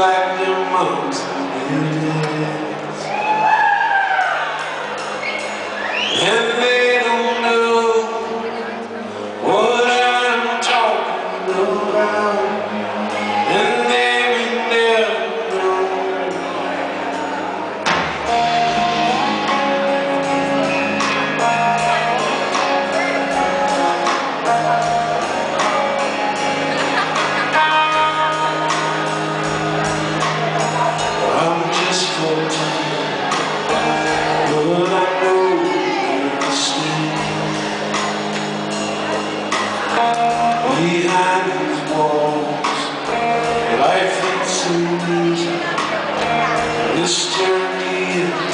like their This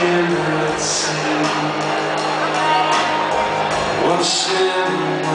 cannot see. What's in